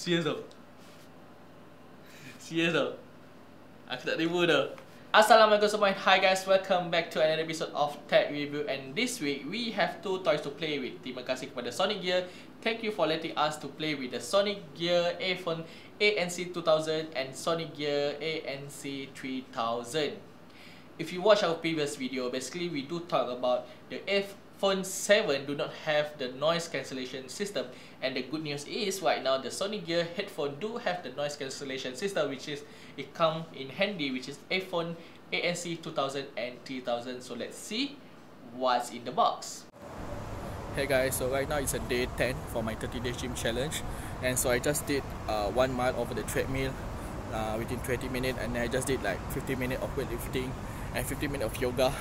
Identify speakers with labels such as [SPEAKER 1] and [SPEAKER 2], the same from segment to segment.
[SPEAKER 1] Serius tau. Aku tak terima tau Assalamualaikum semua. Hi guys, welcome back to another episode of Tech Review. And this week, we have two toys to play with. Terima kasih kepada Sonic Gear. Thank you for letting us to play with the Sonic Gear A-Phone ANC 2000 And Sonic Gear ANC 3000 If you watch our previous video, basically we do talk about the Phone 7 do not have the noise cancellation system. And the good news is right now the Sonic Gear headphone do have the noise cancellation system which is it come in handy which is Airphone ANC 2000 and 3000 so let's see what's in the box. Hey guys, so right now it's a day 10 for my 30 day gym challenge. And so I just did uh, 1 mile over the treadmill uh, within 20 minutes. And I just did like 15 minutes of weightlifting and 15 minutes of yoga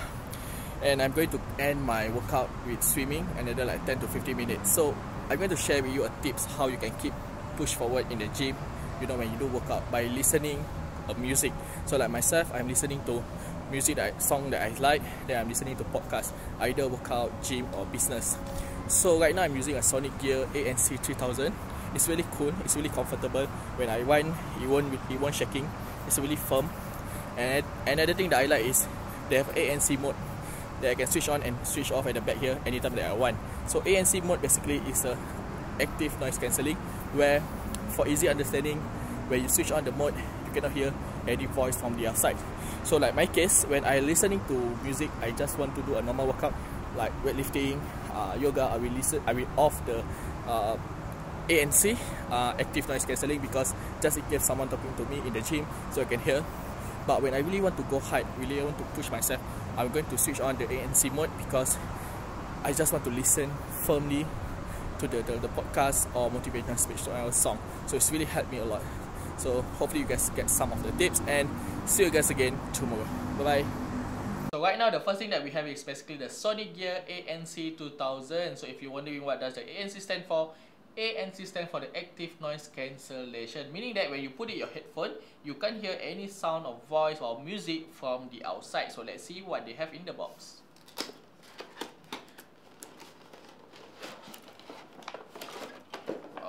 [SPEAKER 1] and I'm going to end my workout with swimming another like 10 to 15 minutes. So I'm going to share with you a tips how you can keep push forward in the gym you know when you do workout by listening a music. So like myself I'm listening to music that song that I like then I'm listening to podcast either workout gym or business. So right now I'm using a Sonic Gear ANC 3000 it's really cool it's really comfortable. When I wind it won't it won't shaking. It's really firm. And another thing that I like is they have ANC mode that I can switch on and switch off at the back here anytime that I want. So ANC mode basically is a active noise cancelling where for easy understanding when you switch on the mode you cannot hear any voice from the outside. So like my case when I listening to music I just want to do a normal workout like weightlifting, uh, yoga I will listen I will off the uh, ANC uh, active noise cancelling because just in case someone talking to me in the gym so I can hear but when I really want to go hard really I want to push myself I'm going to switch on the ANC mode because I just want to listen firmly to the, the, the podcast or motivational speech to our song. So it's really helped me a lot. So hopefully you guys get some of the tips and see you guys again tomorrow. Bye bye. So right now the first thing that we have is basically the Sonic Gear ANC 2000. So if you're wondering what does the ANC stand for, ANC stands for the active noise cancellation, meaning that when you put in your headphone, you can't hear any sound of voice or music from the outside. So let's see what they have in the box.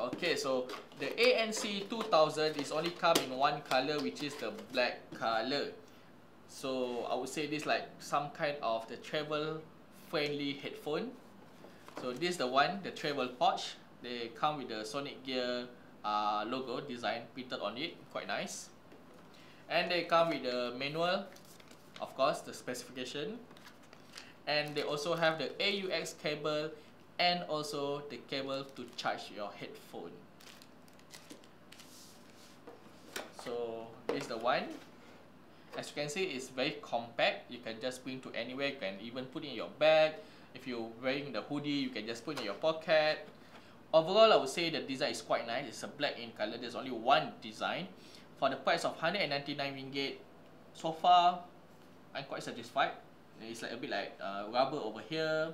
[SPEAKER 1] Okay, so the ANC 2000 is only come in one color, which is the black color. So I would say this like some kind of the travel friendly headphone. So this is the one, the travel pouch they come with the Sonic Gear uh, logo design printed on it, quite nice. And they come with the manual, of course, the specification. And they also have the AUX cable and also the cable to charge your headphone. So this is the one. As you can see, it's very compact. You can just bring to anywhere. You can even put in your bag. If you're wearing the hoodie, you can just put in your pocket. Overall, I would say the design is quite nice. It's a black in color. There's only one design. For the price of 199 ringgit, so far, I'm quite satisfied. It's like a bit like uh, rubber over here.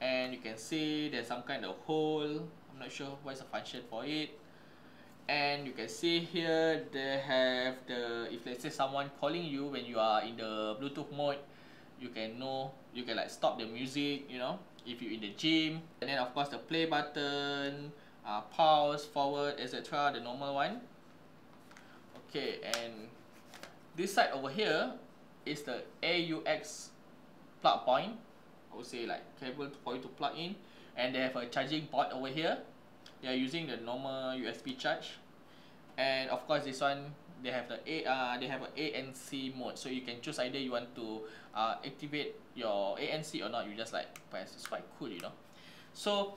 [SPEAKER 1] And you can see there's some kind of hole. I'm not sure what's the function for it. And you can see here, they have the, if let's say someone calling you when you are in the Bluetooth mode, you can know, you can like stop the music, you know if you're in the gym and then of course the play button uh, pause forward etc the normal one. Okay and this side over here is the AUX plug point I would say like cable for you to plug in. And they have a charging port over here. They are using the normal USB charge. And of course this one they have the A uh, they have a ANC mode. So you can choose either you want to uh, activate your ANC or not you just like press it's quite cool you know. So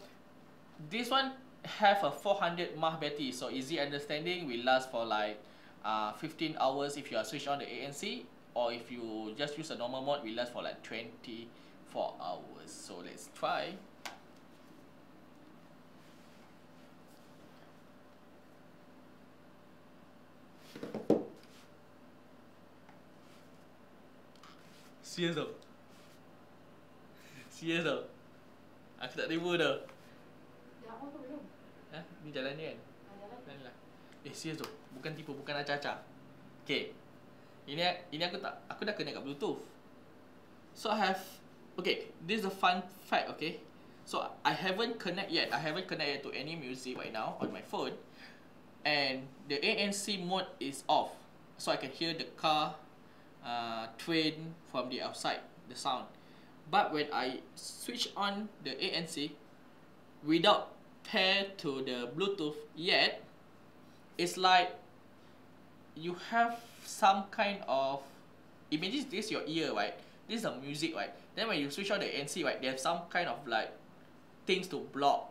[SPEAKER 1] this one have a 400 mAh battery. So easy understanding. Will last for like uh, 15 hours if you are switched on the ANC or if you just use a normal mode will last for like 24 hours. So let's try. Serius tau Serius tau. Aku tak terima tau. Ha? Ni jalan ni kan? Jalan. Lah. Eh serius tau. Bukan tipu Bukan acah-acah Okay. Ini ini aku tak Aku dah connect kat bluetooth. So I have Okay. This is a fun fact okay? So I haven't connect yet. I haven't connect yet to any music right now On my phone. And the ANC mode is off. So I can hear the car uh, train from the outside the sound but when I switch on the ANC without pair to the Bluetooth yet it's like you have some kind of imagine this your ear right? This is the music right? Then when you switch on the ANC right they have some kind of like things to block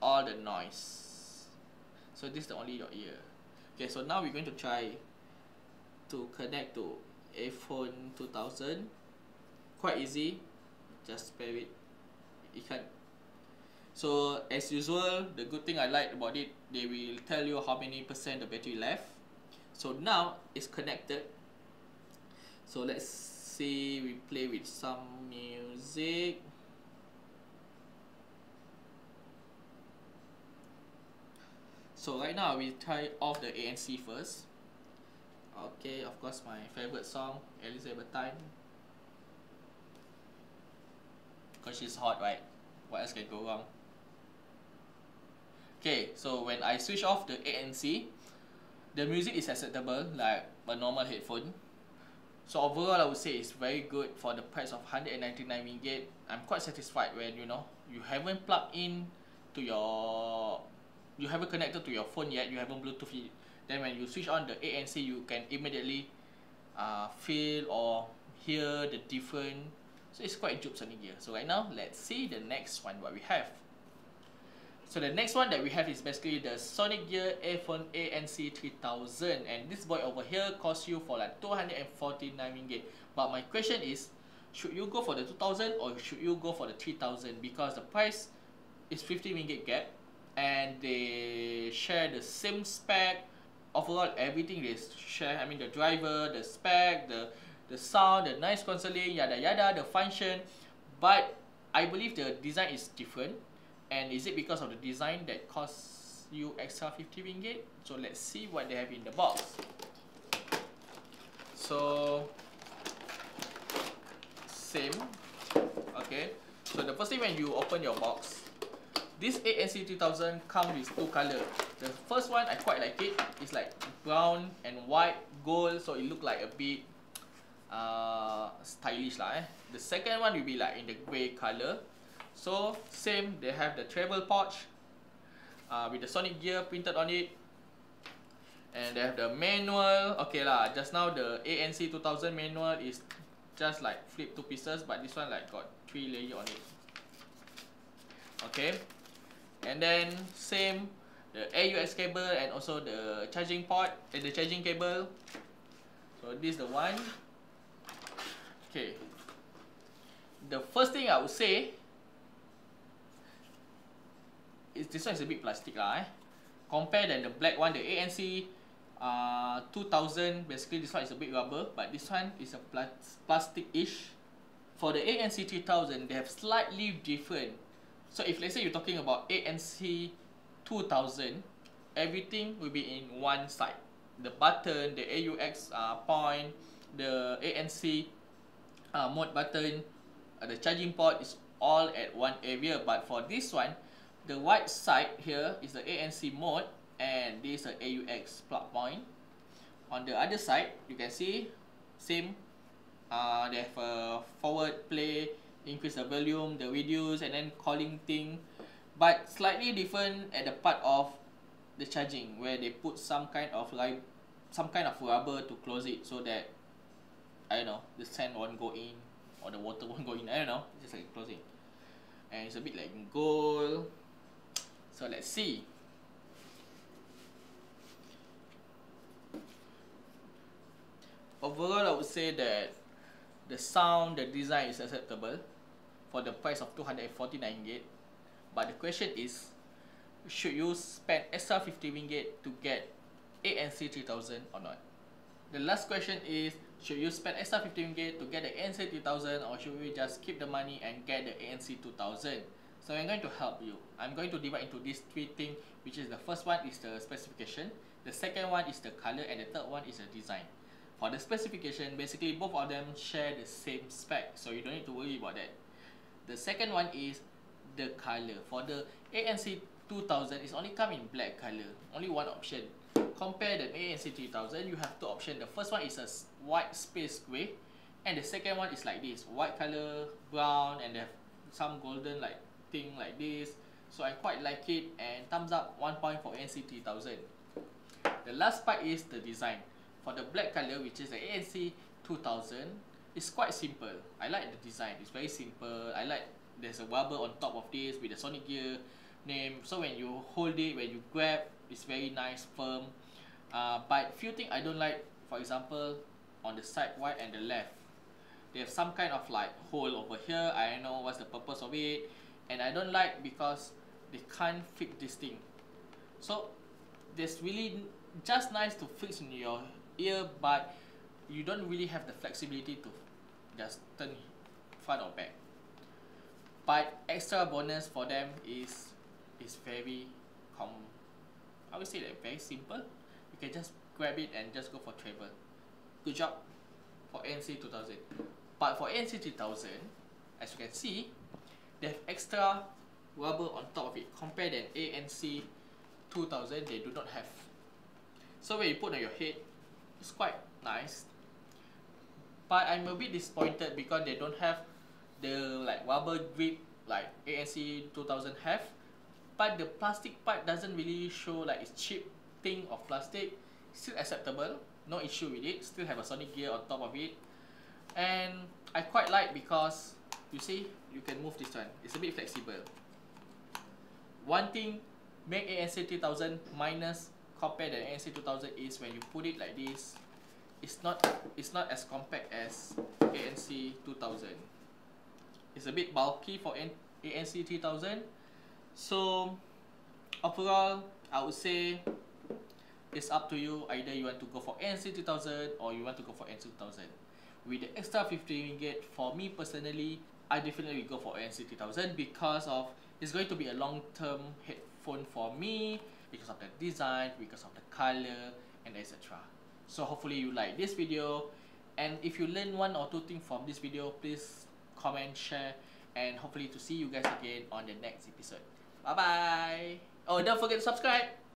[SPEAKER 1] all the noise. So this is the only your ear. Okay so now we're going to try to connect to Airphone 2000 quite easy just pair it. You can so as usual the good thing I like about it they will tell you how many percent the battery left. So now it's connected. So let's see we play with some music. So right now we try off the ANC first. Okay of course my favorite song Elizabethtown because she's hot right? What else can go wrong? Okay so when I switch off the ANC the music is acceptable like a normal headphone. So overall I would say it's very good for the price of 199 ringgit. I'm quite satisfied when you know you haven't plugged in to your you haven't connected to your phone yet you haven't bluetooth it. Then when you switch on the ANC you can immediately uh, feel or hear the different so it's quite Sonic gear. So right now let's see the next one what we have. So the next one that we have is basically the Sonic Gear Airphone ANC 3000 and this boy over here costs you for like 249 ringgit. But my question is, should you go for the 2000 or should you go for the 3000 because the price is 50 ringgit gap. And they share the same spec. Overall everything they share I mean the driver the spec the the sound the noise cancelling yada yada the function. But I believe the design is different. And is it because of the design that costs you extra 50 ringgit? So let's see what they have in the box. So same. Okay. So the first thing when you open your box this ANC 3000 comes with two color the first one I quite like it. It's like brown and white gold. So it look like a bit uh, stylish lah eh. the second one will be like in the grey color so same they have the travel pouch uh, with the sonic gear printed on it. And they have the manual. Okay lah just now the ANC 2000 manual is just like flip two pieces but this one like got three layer on it. Okay. And then same the AUX cable and also the charging port and the charging cable. So this is the one okay the first thing I would say is this one is a bit plastic lah eh. Compare than the black one, the ANC uh, 2000, basically this one is a bit rubber, but this one is a pl plastic-ish. For the ANC 3000, they have slightly different. So if let's say you're talking about ANC 2000, everything will be in one side. The button, the AUX uh, point, the ANC uh, mode button, uh, the charging port is all at one area. But for this one, the white side here is the ANC mode and this is the AUX plug point. On the other side, you can see same. Uh, they have a forward play, increase the volume, the reduce, and then calling thing. But slightly different at the part of the charging where they put some kind of like some kind of rubber to close it so that I don't know the sand won't go in or the water won't go in. I don't know, just like closing. And it's a bit like gold So let's see. Overall, I would say that the sound, the design is acceptable for the price of 249 ringgit. But the question is, should you spend extra 50 ringgit to get ANC 3000 or not? The last question is, should you spend extra 15k to get the ANC 2000 or should we just keep the money and get the ANC 2000? So I'm going to help you. I'm going to divide into these three things, which is the first one is the specification, the second one is the color, and the third one is the design. For the specification, basically both of them share the same spec, so you don't need to worry about that. The second one is the color. For the ANC 2000, it's only come in black color, only one option. Compare the ANC 3000, you have two options. The first one is a white space grey, and the second one is like this, white color, brown, and they have some golden like thing like this. So I quite like it, and thumbs up, one point for ANC 3000. The last part is the design. For the black color, which is the ANC 2000, it's quite simple. I like the design. It's very simple. I like there's a wobble on top of this with the Sonic Gear name. So when you hold it, when you grab, it's very nice, firm. Uh, but few things I don't like, for example, on the side right and the left. They have some kind of like hole over here. I don't know what's the purpose of it. And I don't like because they can't fix this thing. So there's really just nice to fix in your ear but you don't really have the flexibility to just turn front or back but extra bonus for them is is very com I would say that very simple can just grab it and just go for travel. Good job for ANC 2000 but for ANC 3000 as you can see they have extra rubber on top of it compared than ANC 2000 they do not have. So when you put on your head it's quite nice. But I'm a bit disappointed because they don't have the like rubber grip like ANC 2000 have. But the plastic part doesn't really show like it's cheap thing of plastic still acceptable no issue with it still have a sonic gear on top of it. And I quite like because you see you can move this one. It's a bit flexible. One thing make ANC 3000 minus compare the ANC 2000 is when you put it like this it's not it's not as compact as ANC 2000 it's a bit bulky for ANC 3000 so overall I would say it's up to you. Either you want to go for ANC 2000 or you want to go for ANC 2000 with the extra 50 ringgit for me personally I definitely go for ANC 3000 because of it's going to be a long term headphone for me because of the design because of the color and etc so hopefully you like this video. And if you learn one or two things from this video please comment share and hopefully to see you guys again on the next episode. Bye bye oh don't forget to subscribe